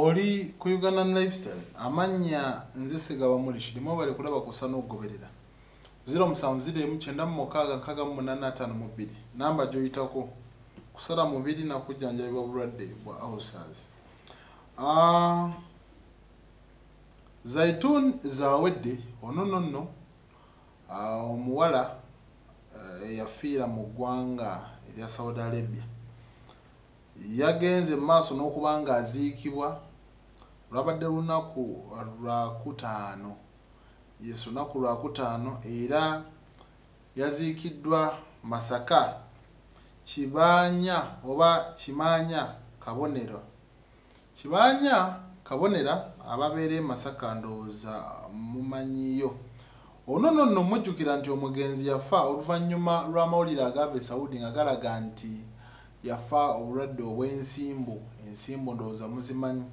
oli ku uganda lifestyle amannya nze segaba muli kirimu bali kulaba kusa n'okugoberera 0796 namba gyoyitako kusala mubiri nakujjanjabibwa bulwadde bwa ulcers. Ah, zaitun zawedde ono nno nno ah, omuwala eh, eyafiira mu ggwanga erya saudi arabia yagenze mu maaso n'okuba nga aziikibwa. Lwabadde lunaku lwakutaano yes lunaku lwakutaano era yaziikiddwa masaka. Kibanya oba kimanya kabonero. Kibanya kabonera ababeera e masaka ndowooza mumanyiyo ono nno nno mujjukira nti omugenzi yafa oluvannyuma lw'amawulire agava e saudi nga galaga nti yafa obulwadde obw'ensimbu ensimbu ndowooza muzimanyi.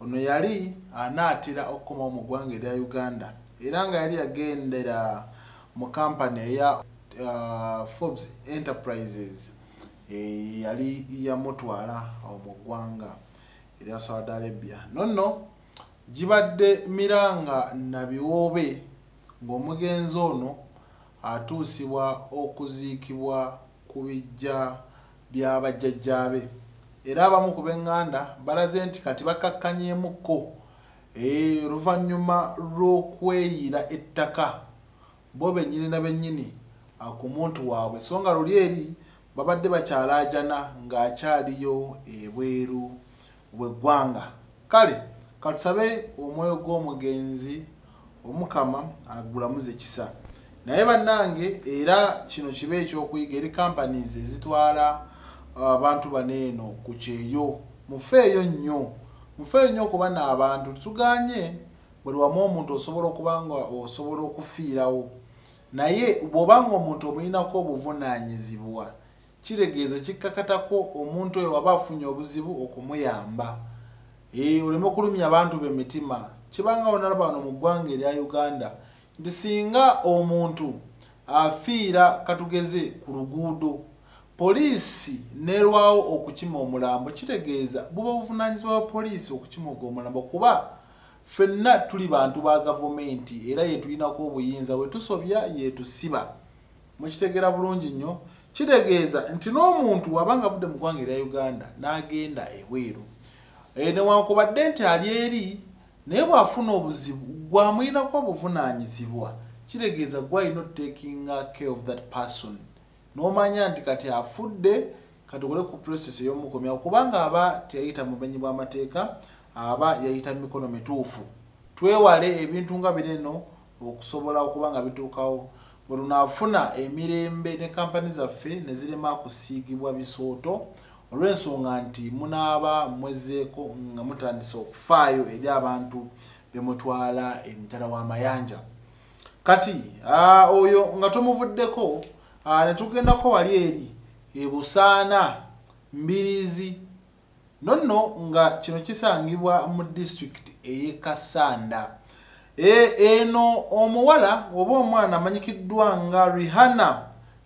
Ono yali anaatera okukomawo mu ggwanga erya uganda era nga yali yagendera mu kampani eya uh, forbes enterprises e, yali yamutwala mu ggwanga erya saudi arabia. Nonno gibadde miranga nabiwoobe ng'omugenzi ono atuusibwa okuziikibwa ku bijja by'abajjajjaabe. Era abamu ku b'eŋŋanda balaze nti kati bakkakkanyemukko oluvannyuma lw'okweyira ettaka. Bo bennyini na bennyini ku muntu waabwe. So nga luli eri babadde bakyalaajana ng'akyaliyo ebweru bw'eggwanga kale katusabe omwoyo gw'omugenzi omukama agulamuze kisa naye bannange era kino kiba ekyokuyiga eri companies ezitwala abantu bano eno ku kyeyo. Mufeeyo nnyo mufeeyo nnyo okuba n'abantu. Tetuganye buli wamu omuntu osobola okuba nga osobola okufiirawo. Naye bw'obanga omuntu omulinako obuvunaanyizibwa kitegeeza kikkakatako omuntu oyo waba afunye obuzibu okumuyamba. Oleme okulumya abantu b'emitima. Kibangawo nalaba wano mu ggwanga erya uganda nti singa omuntu afiira katugeze ku luguudo poliisi nerwawo okukima omulambo kitegeeza buba buvunanyizibwa bwa poliisi okukima ogwo omulambo kuba ffenna tuli bantu ba gavumenti era yetulinako obuyinza wetusobya yetusiba mukitegera bulungi nnyo. Kitegeeza nti n'omuntu wabanga avudde mu ggwanga erya uganda n'agenda ebweru newankubadde nti ali eri naye bw'afuna obuzibu gwamuyinako obuvunaanyizibwa kitegeeza gwalina otutekinga care of that person n'omanya nti kati afudde katukole ku process ey'omukomya kubanga aba teyayita mu bumenyi bw'amateeka aba yayita mikono mituufu. Twewale ebintu nga bireno okusobola okuba nga bituukawo. Bwe lunaafuna emirembe ne kampani zaffe ne zirema kusiigibwa bisooto olw'ensonga nti munaaba mwezeeko nga mutandise okufaayo eri abantu bemutwala emitala w'amayanja kati oyo nga tomuvuddeko ne tugendako wali eri ebusaana mbirizi. Nonno nga kino kisangibwa mu disitulikiti ey'e kasanda. Eno omuwala oba omwana amanyikiddwa nga rihana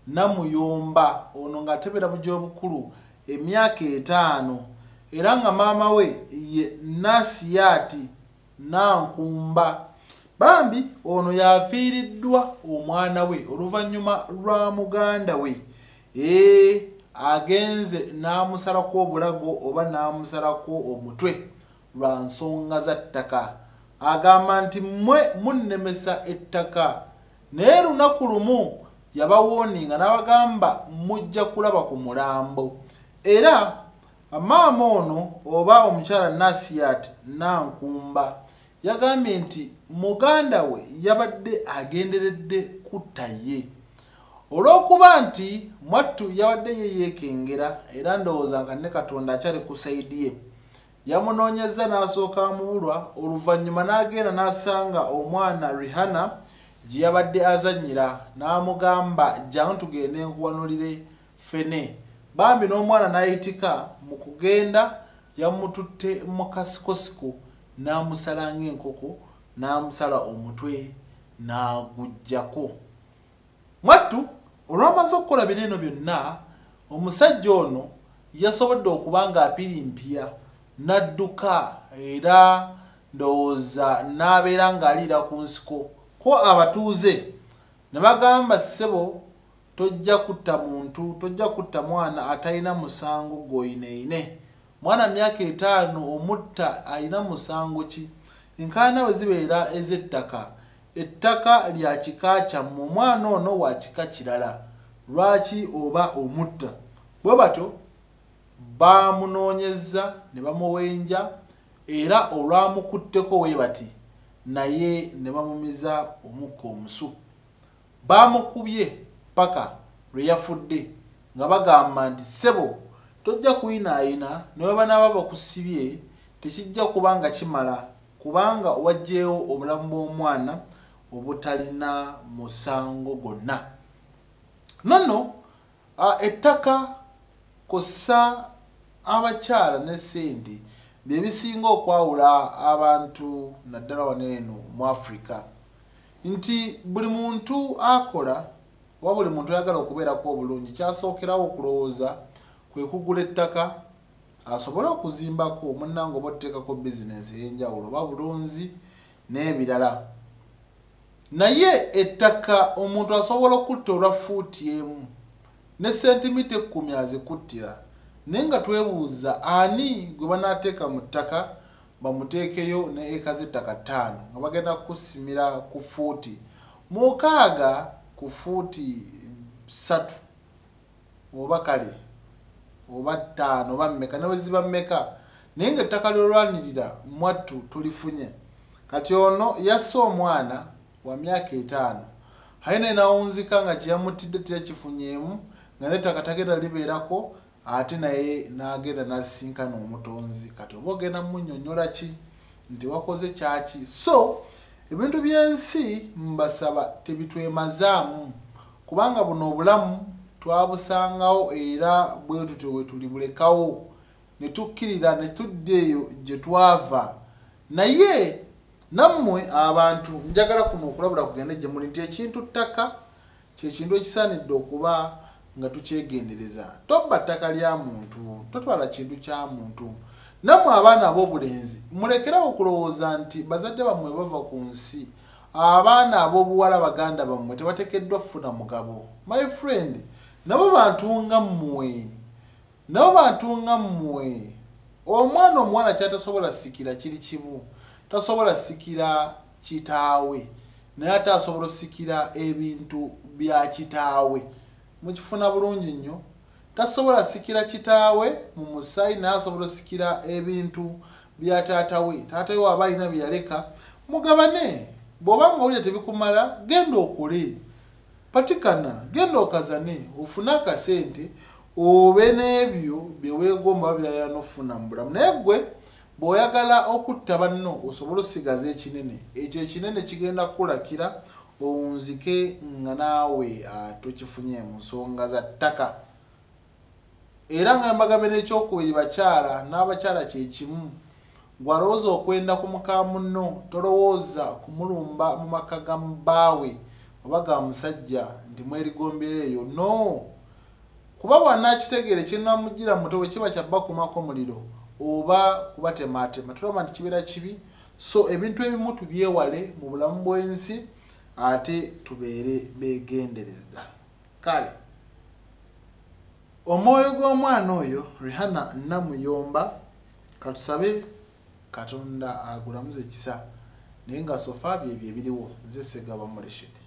namuyomba ono ng'atebera mu gy'obukulu emyaka etaano. Era nga maama we ye nasiyati nankumba bambi ono yafiiriddwa omwana we oluvannyuma lwa muganda we. Ee agenze n'amusalako obulago oba n'amusalako omutwe lwa nsonga za ttaka. Agamba nti mmwe munnemesa ettaka. Naye lunaku lumu yabawooninga n'abagamba mujja kulaba ku mulambo. Era maama ono oba omukyala nasiyat nankumba yagambye nti muganda we yabadde agenderedde kutta ye olw'okuba nti mwattu yabadde ye yeekengera era ndowooza nga ne katonda akyali ku saidi ye yamunoonyeza n'asooka amubulwa oluvannyuma n'agenda n'asanga omwana rihana gye yabadde azannyira n'amugamba jangu tugende nkuwanulire fene bambi n'omwana n'ayitika mu kugenda yamututte mu kasikosiko n'amusala ng'enkoko n'amusala omutwe n'aguggyako mwattu olwamaze okukola bino eno byonna omusajja ono yasobodde okuba nga apirimpya n'adduka era ndowooza n'abeera ng'aliira ku nsiko. Ko abatuuze ne bagamba ssebo tojja kutta muntu tojja kutta mwana atalina musango gwoyineine mwana myaka etaano omutta alina musango ki? Enkaana bwe zibeera ez'ettaka. Ettaka lya kika kyammwe omwana ono wa kika kirala. Lwaki oba omutta? Bwe batyo bamunoonyeza ne bamuwenja era olwamukutteko we bati naye ne bamumiza omukka omusu. Baamukubye paka lwe yafudde nga bagamba nti ssebo tojja kuyinaayina newe banaaba bakusibye tekijja kuba nga kimala kubanga wajjeewo obulamu bw'omwana obutalina musango gwonna. Nonno ettaka kossa abakyala ne sente byebisinga okwawula abantu naddala wano eno mu africa. Nti buli muntu akola oba buli muntu ayagala okubeerako obulungi kyasookerawo okulowooza kwe kugula ettaka asobole okuzimbako munnanga oba oteekako bizinesi ey'enjawulo oba bulunzi n'ebirala. Naye ettaka omuntu asobola okutta olwa fuuti emu ne sentimita ekkumi azikuttira naye nga twebuuza ani gwe banaateeka mu ttaka bamuteekeyo ne eka z'ettaka ttaano nga bagenda kusimira ku fuuti. Mukaaga ku fuuti ssatu oba kale oba ttaano oba mmeka ne bwe ziba mmeka. Naye nga ettaka lyolwanirira mwattu tulifunye. Kati ono yasse omwana wa myaka etaano. Aye naye nawunzika nga kyeyamutidde teyakifunyeemu nga nettaka tagenda libeerako ate naye n'agenda n'asisinkana omutonzi. Kati oba ogenda munyonyola ki? Nti wakoze kyaki? So ebintu by'ensi mbasaba tebitwemazaamu. Kubanga buno obulamu twabusangawo era bwe tutyo bwe tuli bulekawo. Ne tukkirira ne tudda eyo gye twava. Naye nammwe abantu njagala kuno okulabula kugende gye muli nti ekintu ttaka kyekintu ekisaanidde okuba nga tukyegendereza. Tobba ttaka lya muntu totwala kintu kya muntu. Nammwe abaana ab'obulenzi mulekerawo okulowooza nti bazadde bammwe bava ku nsi abaana ab'obuwala baganda bammwe tebateekeddwa kufuna mugabo. My friend nabo bantu nga mmwe nabo bantu nga mmwe. Omwana omuwala kyatasobola sikira kiri kimu tasobola sikira kitaawe naye ate asobola osikira ebintu bya kitaawe. Mukifuna bulungi nnyo. Tasobola sikira kitaawe mu musaayi naye asobola osikira ebintu bya taatawe taatawe waaba alina byeyaleka mugabane bw'obanga owulire tebikumala genda okole patikana genda okazane ofune akasente obe n'ebyo byeweegomba byayana okufuna mu bulamu. Naye gwe bw'oyagala okutta banno osobole osigaza ekinene. Ekyo ekinene kigenda kukulakira owunzike nga naawe tokifunye mu nsonga za ttaka. Era nga mbagabe n'ekyokubiri bakyala n'abakyala kyekimu gwalowooza okwenda ku muka munno tolowooza kumulumba mu maka ga mubaawe oba ga musajja nti mwerigombera eyo? No. Kuba bwanaakitegeere kyenamugira muto bwe kiba kyabakumako muliro oba kubatematema tulaba nti kibeera kibi? So ebintu ebimu tubyewale mu bulamu bw'ensi ate tubeere begendereza kale omwoyo gw'omwana oyo rihana namuyomba katusabe katonda agulamuza ekisa naye nga sofa byebyo ebiriwo nze segaba muleshede